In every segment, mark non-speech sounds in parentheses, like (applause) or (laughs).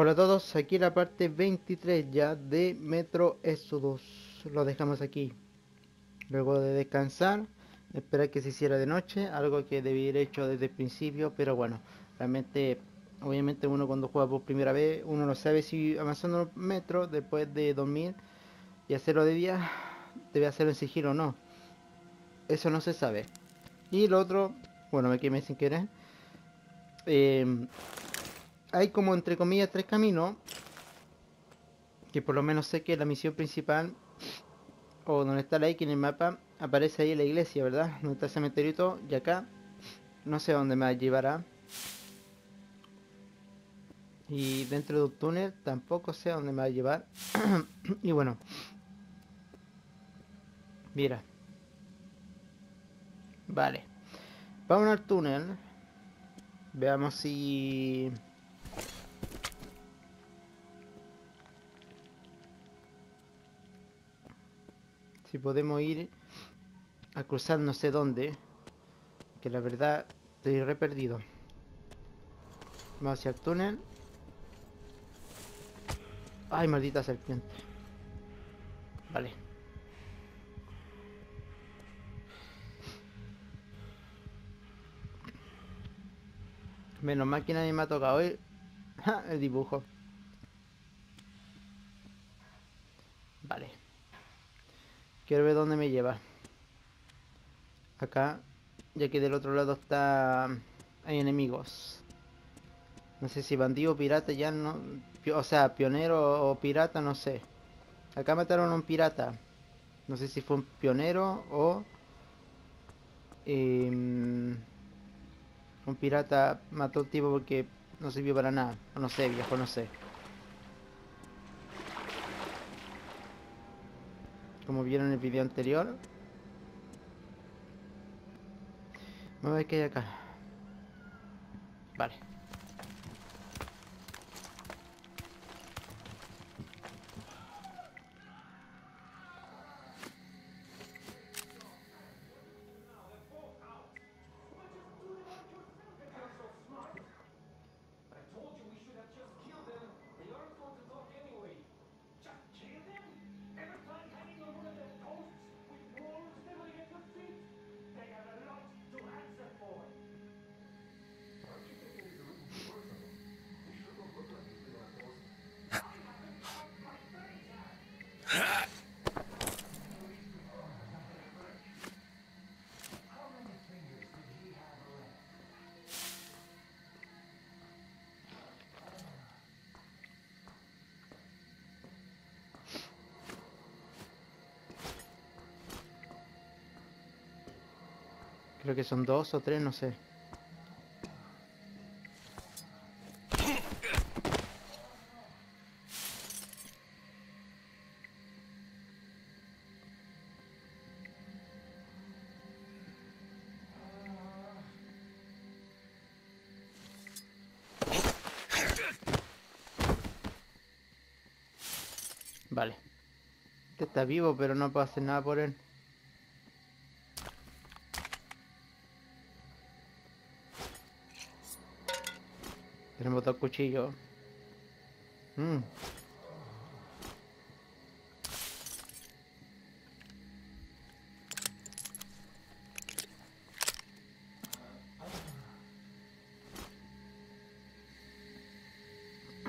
Hola a todos, aquí la parte 23 ya de Metro Exodus. Lo dejamos aquí. Luego de descansar, esperar que se hiciera de noche, algo que debí haber hecho desde el principio, pero bueno, realmente, obviamente uno cuando juega por primera vez, uno no sabe si avanzando el metro después de dormir y hacerlo de día, debe hacerlo en sigilo o no. Eso no se sabe. Y lo otro, bueno, me quemé sin querer. Eh, hay como entre comillas tres caminos. Que por lo menos sé que la misión principal, o donde está la X en el mapa, aparece ahí la iglesia, ¿verdad? Donde está el cementerio y acá. No sé a dónde me llevará. Y dentro de un túnel tampoco sé a dónde me va a llevar. (clears throat) y bueno. Mira. Vale. Vamos al túnel. Veamos si... Si podemos ir a cruzar no sé dónde. Que la verdad estoy re perdido. Vamos hacia el túnel. Ay, maldita serpiente. Vale. Menos mal que nadie me ha tocado hoy (laughs) el dibujo. Vale. Quiero ver dónde me lleva. Acá, ya que del otro lado está... Hay enemigos. No sé si bandido o pirata ya no... O sea, pionero o pirata, no sé. Acá mataron a un pirata. No sé si fue un pionero o... Eh, un pirata mató a un tipo porque no sirvió para nada. No sé, viejo, no sé. Como vieron en el video anterior. Vamos a ver qué hay acá. Vale. Creo que son dos o tres, no sé. Vale. Este está vivo, pero no puedo hacer nada por él. Dos cuchillos. Mm.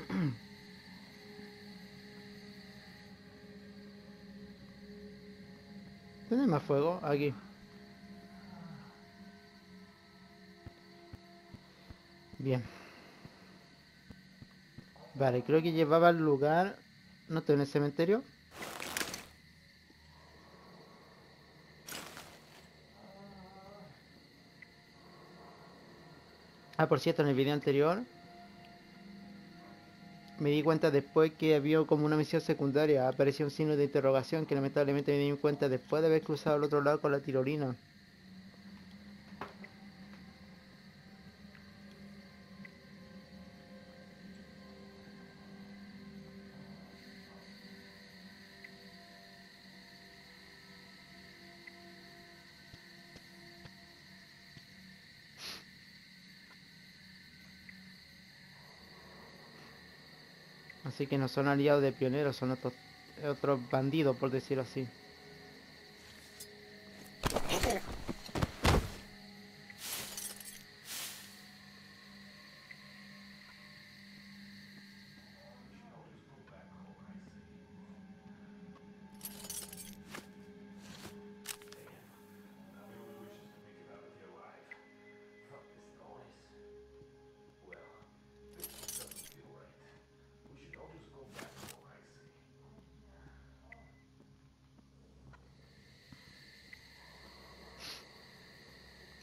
(clears throat) ¿Dónde hay más fuego? Aquí. Bien. Vale, creo que llevaba el lugar... ¿No estoy en el cementerio? Ah, por cierto, en el video anterior me di cuenta después que había como una misión secundaria, apareció un signo de interrogación que lamentablemente me di cuenta después de haber cruzado al otro lado con la tirolina. Así que no son aliados de pioneros, son otros, otros bandidos, por decirlo así.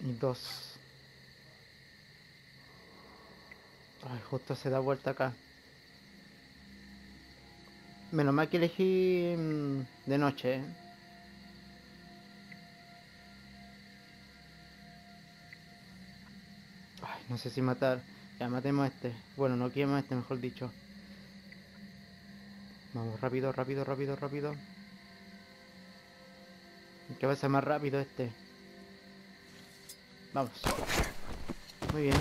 Y dos. Ay, justo se da vuelta acá. Menos mal que elegí mm, de noche. ¿eh? Ay, no sé si matar. Ya matemos a este. Bueno, no quemo a este, mejor dicho. Vamos, rápido, rápido, rápido, rápido. Que va a ser más rápido este. Vamos. Muy bien.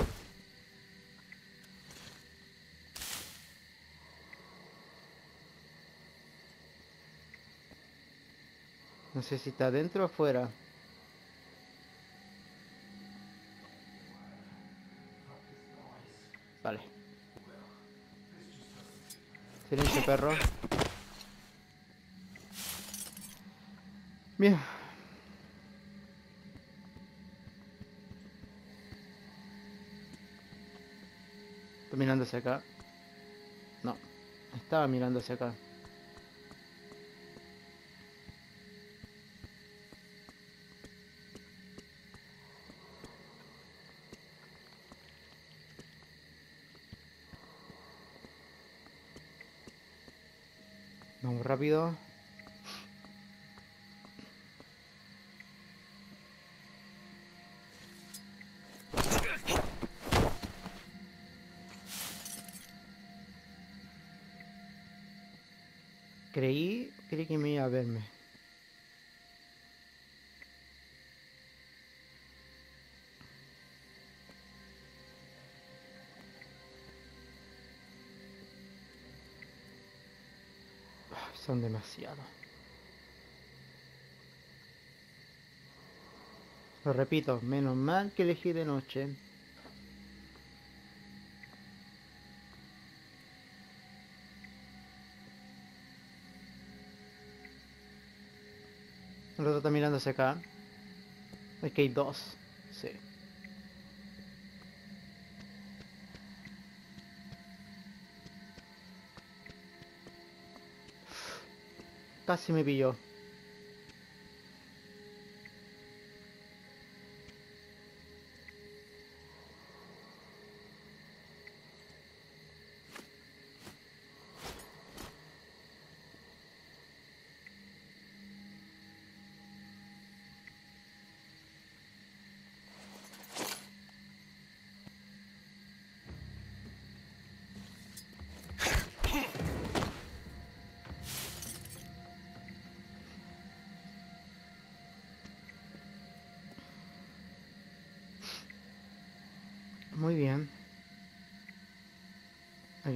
No sé si está dentro o afuera. Vale. Silencio, perro. Bien. Está mirando hacia acá. No. Estaba mirando hacia acá. Creí, creí que me iba a verme. Ay, son demasiados. Lo repito, menos mal que elegí de noche. El otro está mirando hacia acá. Que hay dos. Sí. Casi me pilló.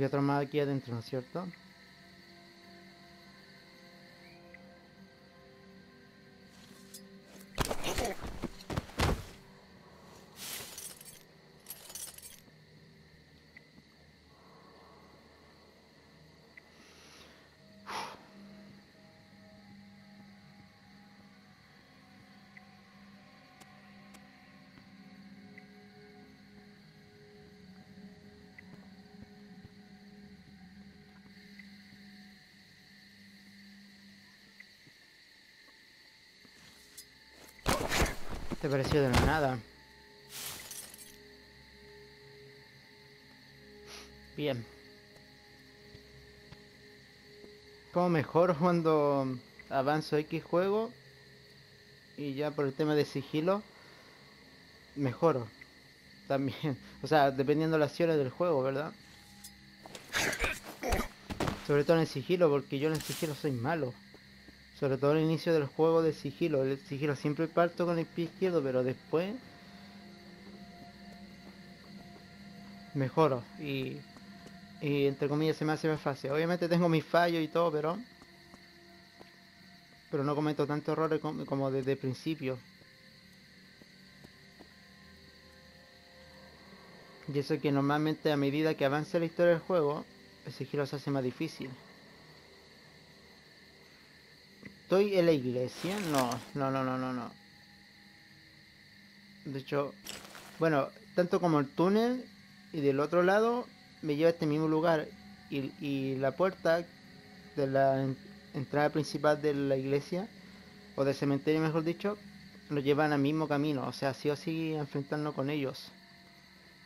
Otro más aquí adentro, ¿no es cierto? Te pareció de la nada. Bien. Como mejor cuando avanzo X juego y ya por el tema de sigilo mejoro también. (laughs) O sea, dependiendo de las acciones del juego, ¿verdad? Sobre todo en el sigilo, porque yo en el sigilo soy malo. Sobre todo al inicio del juego de sigilo. El sigilo siempre parto con el pie izquierdo, pero después mejoro y entre comillas se me hace más fácil. Obviamente tengo mis fallos y todo, pero... Pero no cometo tantos errores como, desde el principio. Y eso que normalmente a medida que avance la historia del juego, ese giro se hace más difícil. ¿Estoy en la iglesia? No, no, no, no, no, no. De hecho, bueno, tanto como el túnel y del otro lado me lleva a este mismo lugar y, la puerta de la en- entrada principal de la iglesia o del cementerio mejor dicho nos llevan al mismo camino o sea sí o sí enfrentarnos con ellos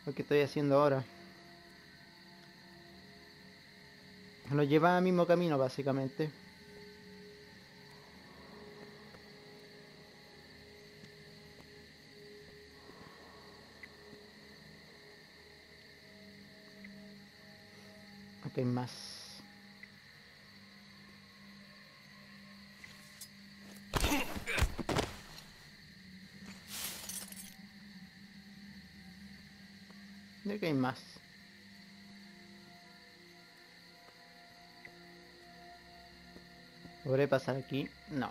lo que estoy haciendo ahora nos llevan al mismo camino básicamente Aquí hay más. Y aquí hay más. ¿Podré pasar aquí? No.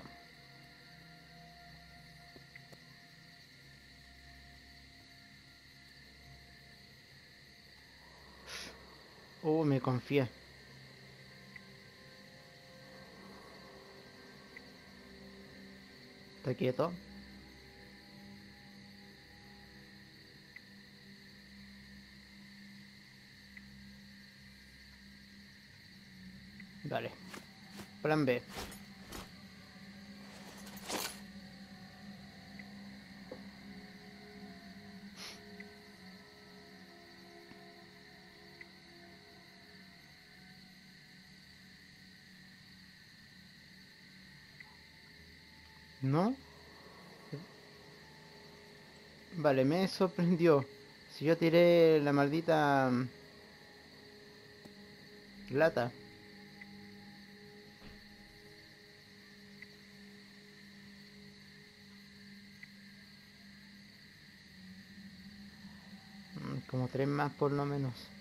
Me confié. ¿Está quieto? Vale. Plan B. ¿No? Vale, me sorprendió. Si yo tiré la maldita mm, lata. Mm, Como tres más por lo menos.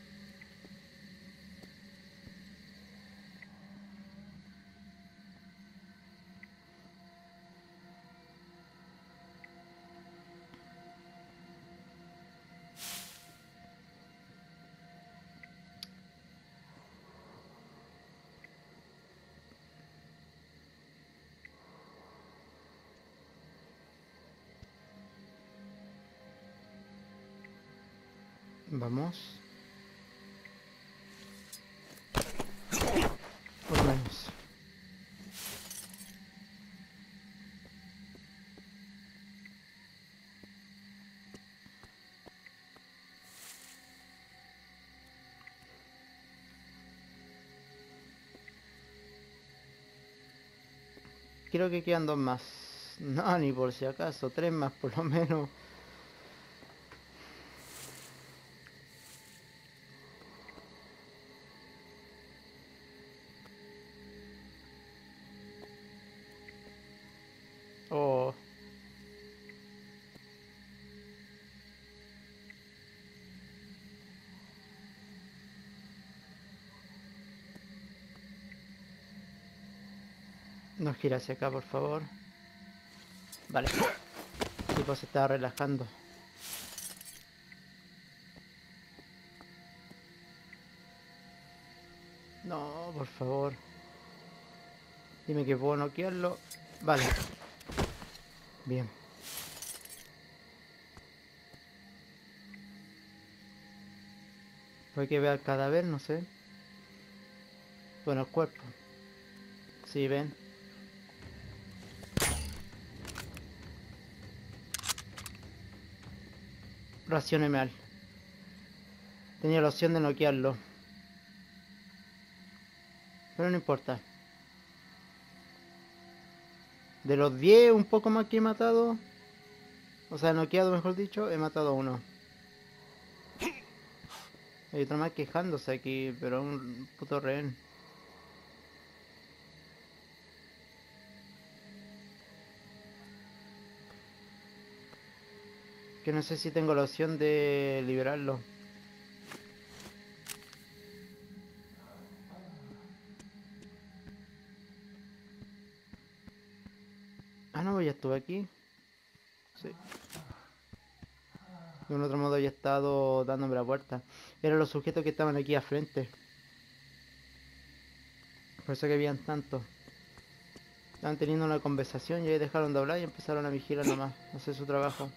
Vamos. Menos. Creo que quedan dos más. (laughs) No, ni por si acaso, tres más por lo menos. Gira hacia acá, por favor. Vale. El tipo se está relajando. No, por favor. Dime que puedo noquearlo. Vale. Bien. Hay que ver el cadáver, no sé. Bueno, el cuerpo. Sí, ven. Racioné mal. Tenía la opción de noquearlo. Pero no importa. De los 10, un poco más que he matado. O sea, noqueado, mejor dicho, he matado a uno. Hay otro más quejándose aquí, pero un puto rehén. Que no sé si tengo la opción de liberarlo. Ah, no, ya estuve aquí. Sí. De un otro modo había estado dándome la puerta. Eran los sujetos que estaban aquí a frente. Por eso que habían tanto. Estaban teniendo una conversación y ahí dejaron de hablar y empezaron a vigilar nomás, hacer su trabajo.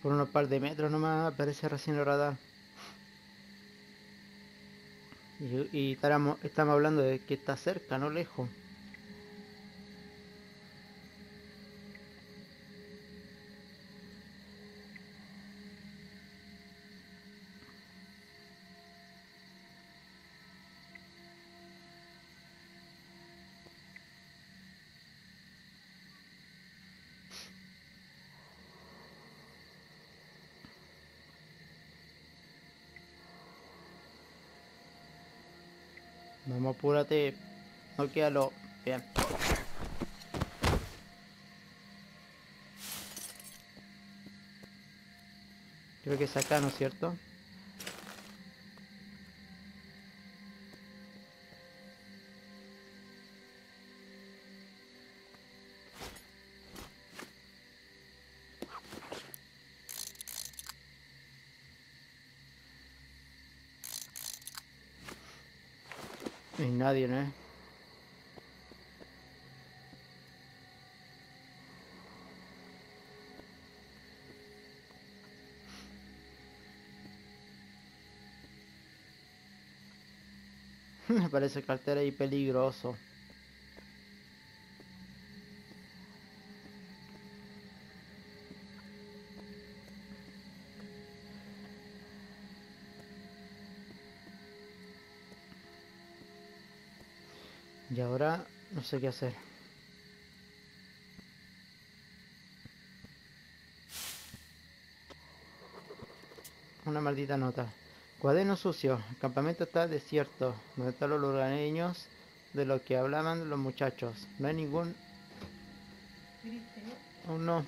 Por unos par de metros nomás aparece recién el radar. Y, y estamos hablando de que está cerca, no lejos. Vamos, apúrate. No quédalo. Bien. Creo que es acá, ¿no es cierto? No hay nadie, ¿no? Me (laughs) parece cartera y peligroso. Y ahora no sé qué hacer. Una maldita nota. Cuaderno sucio. El campamento está desierto. Donde están los lugareños de lo que hablaban los muchachos. No hay ningún... Oh no.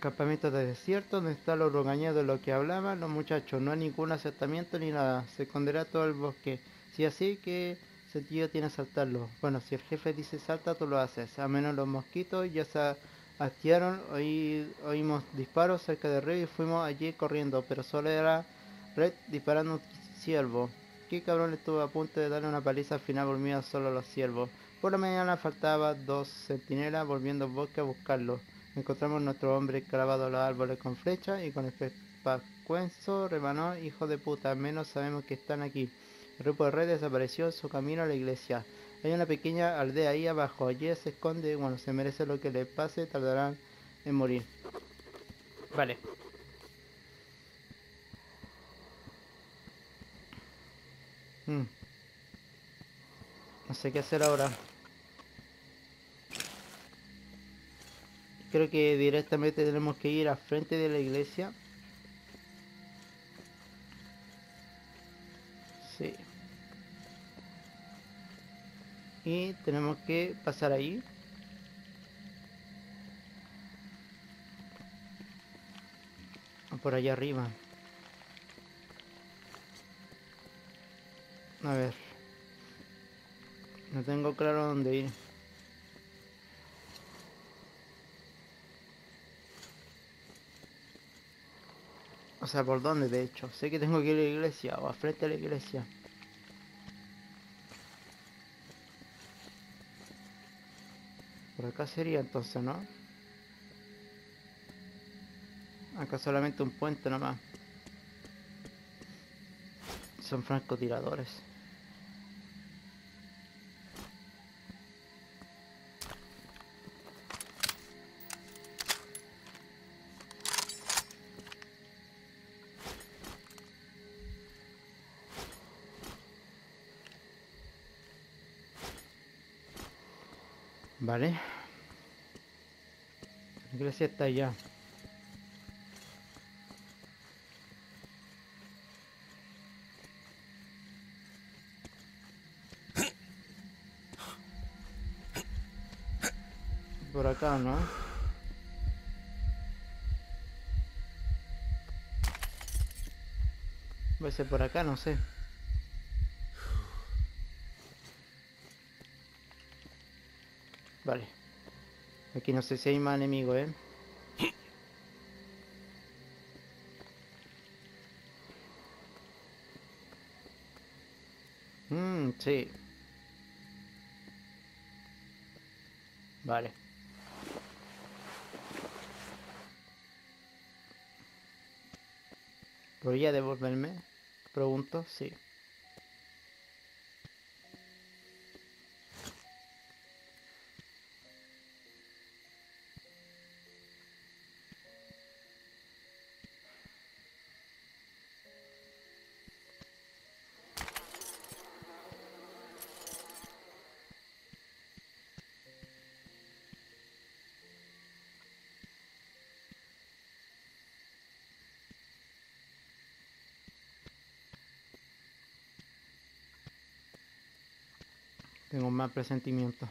Campamento de desierto donde están los regañados de lo que hablaban los muchachos. No hay ningún asentamiento ni nada. Se esconderá todo el bosque. Si así, ¿qué sentido tiene saltarlo? Bueno, si el jefe dice salta, tú lo haces. A menos los mosquitos ya se hastiaron. Oí, oímos disparos cerca de Red y fuimos allí corriendo. Pero solo era Red disparando un ciervo. Qué cabrón estuvo a punto de darle una paliza al final volvía solo a los ciervos. Por la mañana faltaba dos centinelas volviendo al bosque a buscarlo. Encontramos nuestro hombre clavado a los árboles con flecha y con el pespacuenzo rebanó, hijo de puta, al menos sabemos que están aquí. El grupo de red desapareció en su camino a la iglesia. Hay una pequeña aldea ahí abajo, allí se esconde, bueno, se merece lo que le pase, tardarán en morir. Vale. Mm. No sé qué hacer ahora. Creo que directamente tenemos que ir al frente de la iglesia. Sí. Y tenemos que pasar ahí. O por allá arriba. A ver. No tengo claro dónde ir. por dónde, de hecho. Sé que tengo que ir a la iglesia o a frente a la iglesia. Por acá sería entonces, ¿no? Acá solamente un puente nomás. Son francotiradores. Está allá. Por acá, ¿no? Va a ser por acá, no sé. Vale. Aquí no sé si hay más enemigos, ¿eh? Mmm, sí. Vale. ¿Podría devolverme? Pregunto, sí. Tengo más presentimiento.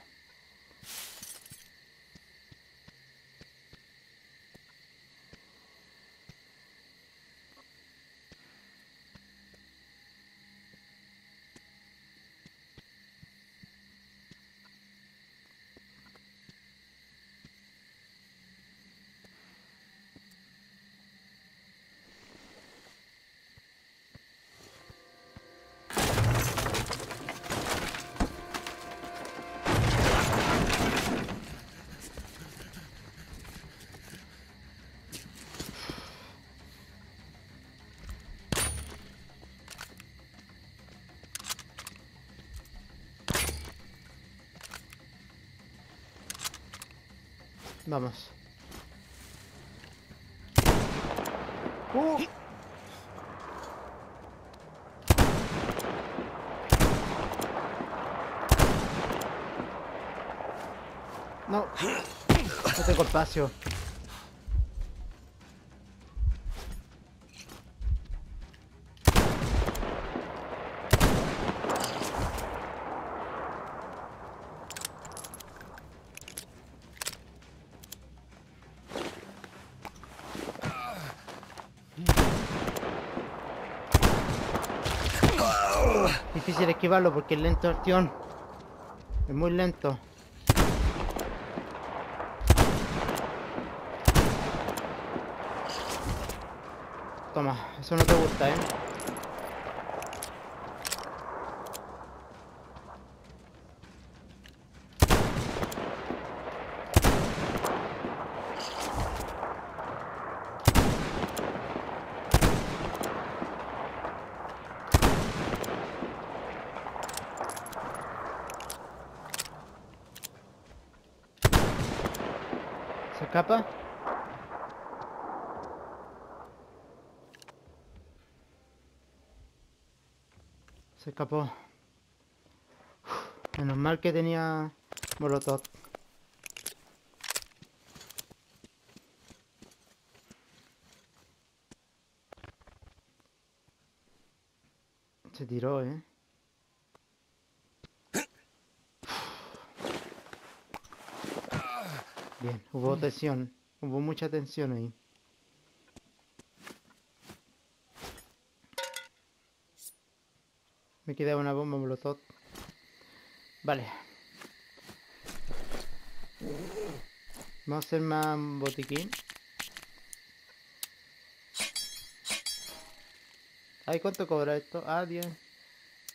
Vamos. ¡Uh! No. No tengo espacio. Difícil esquivarlo porque es lento acción. Es muy lento. Toma, eso no te gusta, ¿eh? ¿Se escapa? Se escapó. Menos mal que tenía molotov. Se tiró, ¿eh? Bien, hubo tensión. Hubo mucha tensión ahí. Queda una bomba molotov. Vale. Vamos a hacer más botiquín. Ay, ¿cuánto cobra esto? Ah, 10.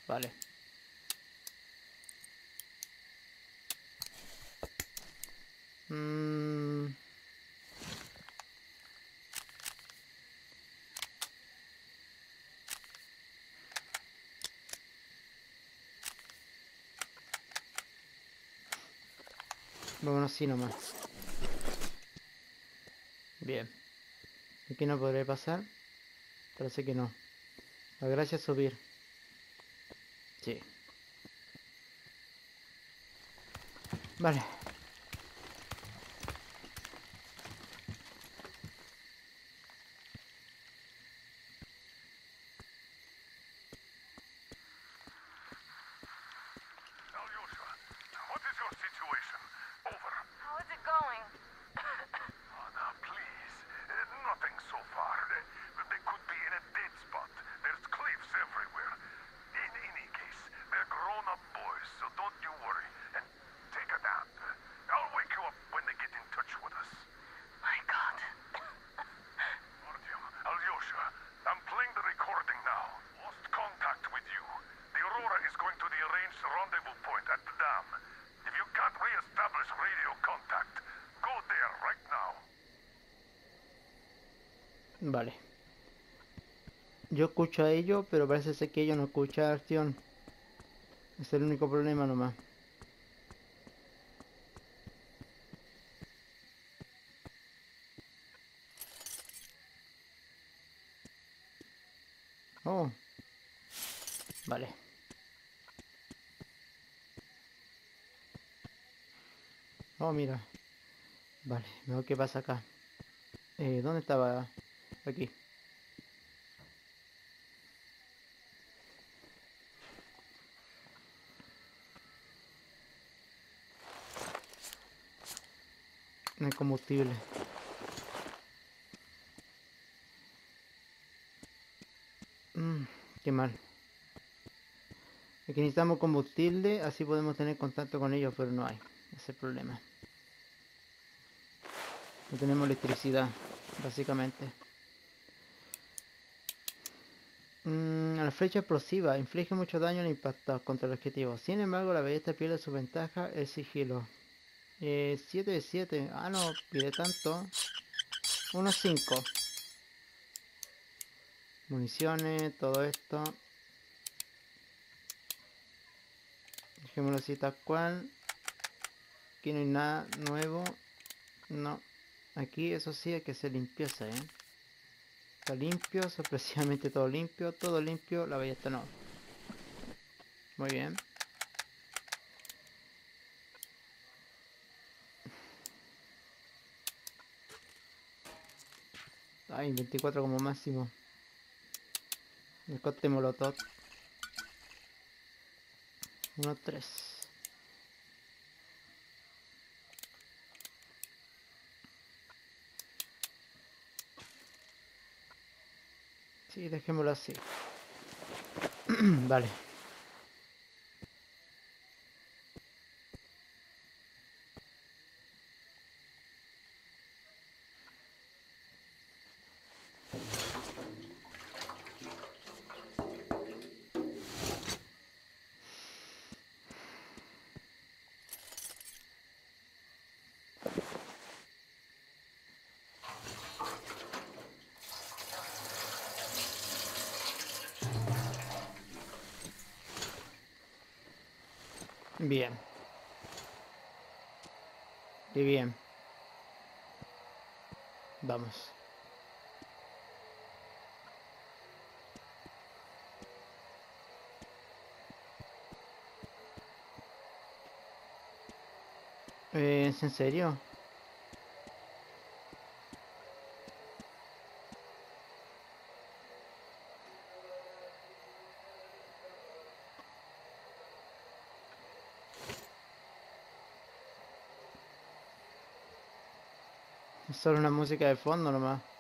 Vale. Mm. Vámonos así nomás. Bien. Aquí no podré pasar. Parece que no. La gracia es subir. Sí. Vale. Vale. Yo escucho a ellos, pero parece ser que ellos no escuchan a Artión. Es el único problema nomás. Oh. Vale. Oh, mira. Vale, veo qué pasa acá. Eh, ¿dónde estaba? Aquí. No hay combustible. Mm, qué mal. Aquí necesitamos combustible, así podemos tener contacto con ellos, pero no hay. Ese es el problema. Tenemos electricidad, básicamente. Mm, la flecha explosiva inflige mucho daño al impactar contra el objetivo. Sin embargo, la ballesta pierde su ventaja, el sigilo. Eh, 7 de 7. Ah, no, pide tanto. 1-5. Municiones, todo esto. Dejémoslo así tal cual. Aquí no hay nada nuevo. No. Aquí eso sí hay que hacer limpieza, ¿eh? Está limpio, (laughs) sorpresivamente todo limpio, todo limpio, la ballesta no. Muy bien. Ay, 24 como máximo. El coste molotov. 1, 3. Sí, dejémoslo así. (clears throat) vale. Bien. Y bien. Vamos. Eh, ¿Es en serio? Solo una música de fondo nomás.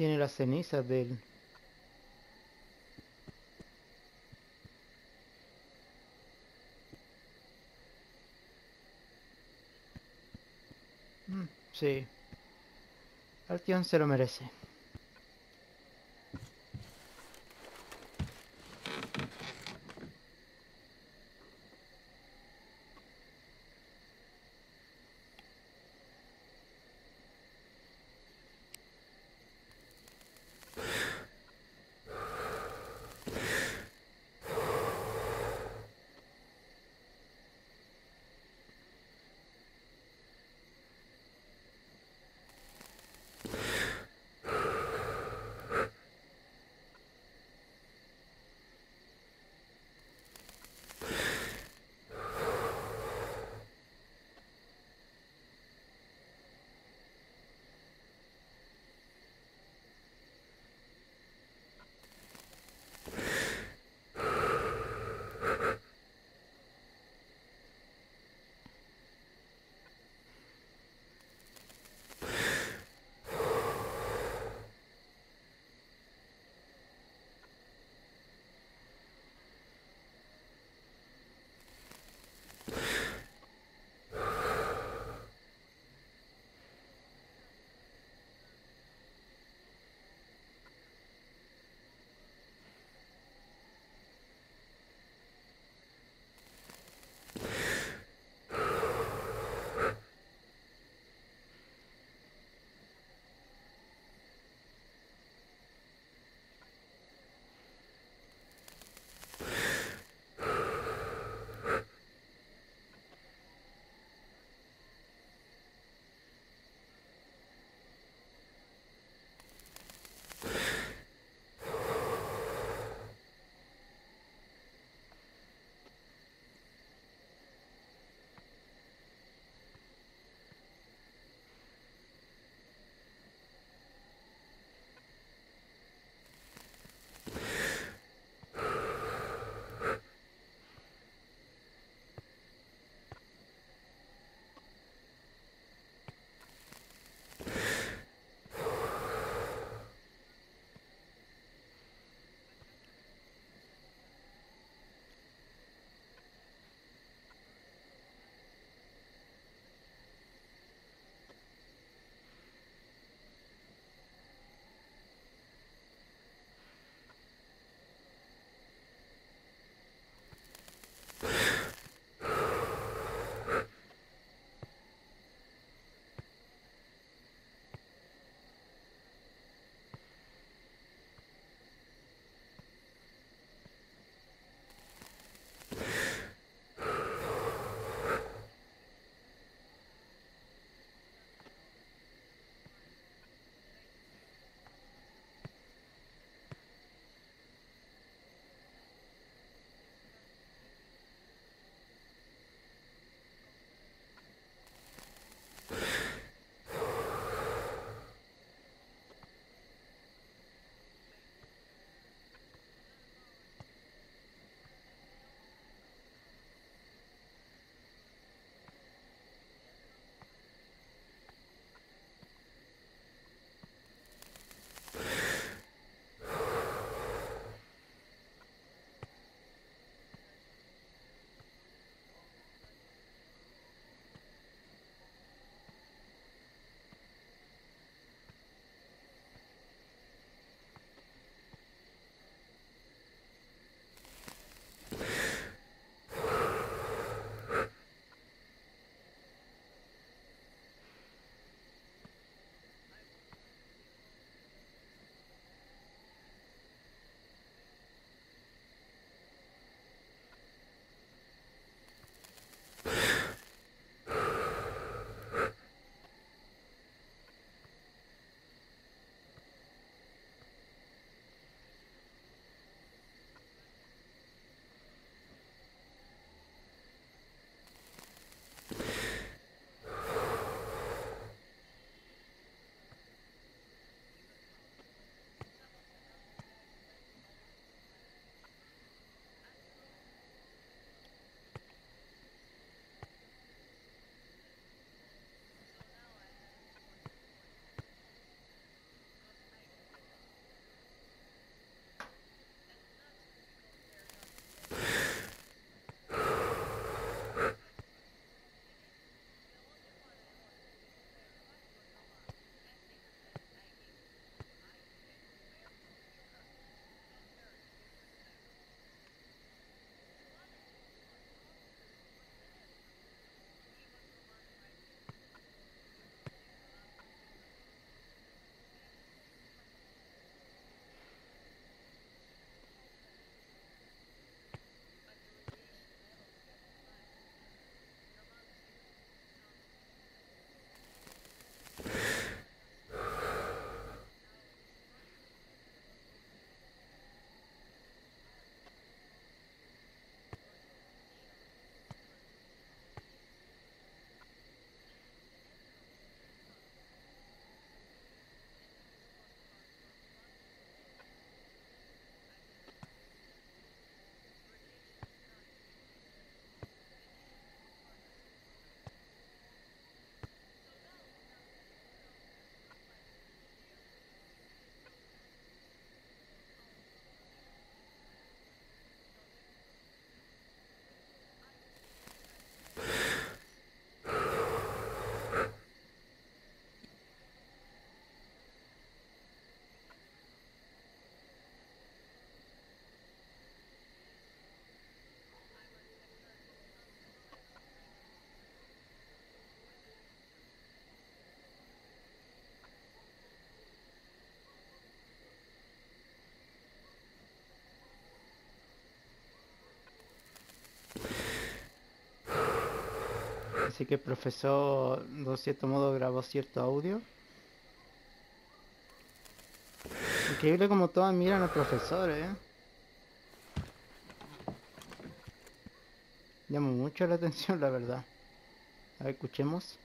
Tiene las cenizas del... Mm, Sí. Artyom se lo merece. Así que el profesor, de cierto modo, grabó cierto audio. Increíble como todas miran al profesor, eh. Llama mucho la atención, la verdad. A ver, escuchemos.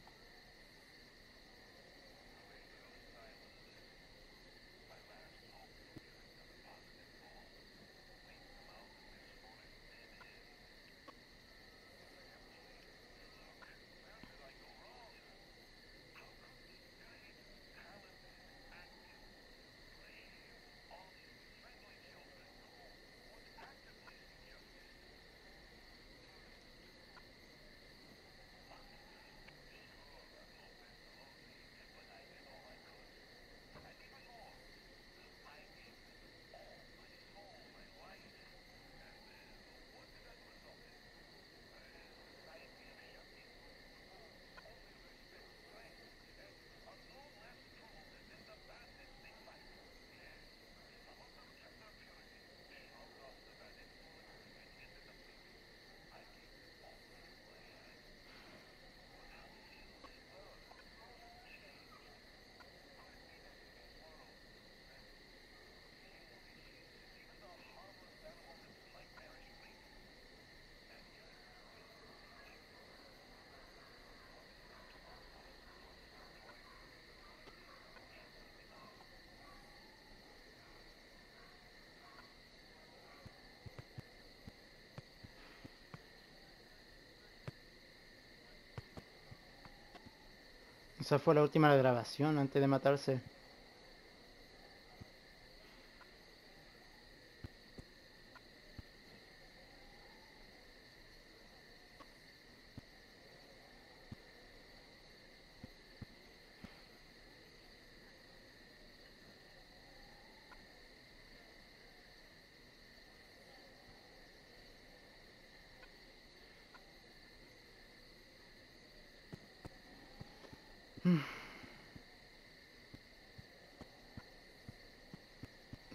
Esa fue la última grabación antes de matarse.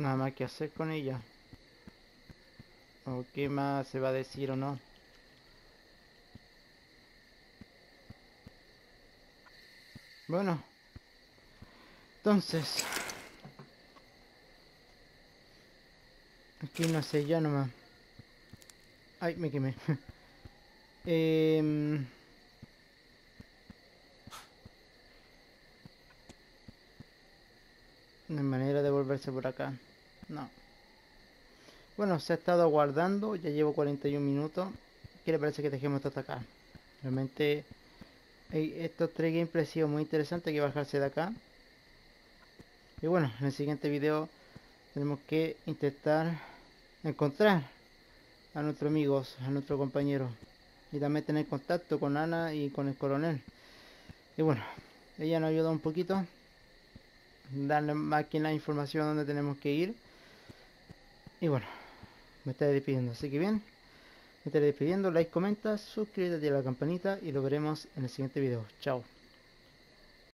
Nada más que hacer con ella. O qué más se va a decir o no. Bueno. Entonces. Aquí no sé ya nomás. Ay, me quemé. (laughs) eh... No hay por acá. No. Bueno, se ha estado aguardando. Ya llevo 41 minutos. ¿Qué le parece que dejemos esto hasta acá? Realmente estos tres gameplays han sido muy interesantes. Hay que bajarse de acá. Y bueno, en el siguiente video tenemos que intentar encontrar a nuestros amigos, a nuestro compañero. Y también tener contacto con Ana y con el coronel. Y bueno, ella nos ayuda un poquito darle aquí la información donde tenemos que ir. Y bueno, me estaré despidiendo. Así que bien, me estaré despidiendo. Like, comenta, suscríbete a la campanita y lo veremos en el siguiente video. Chao.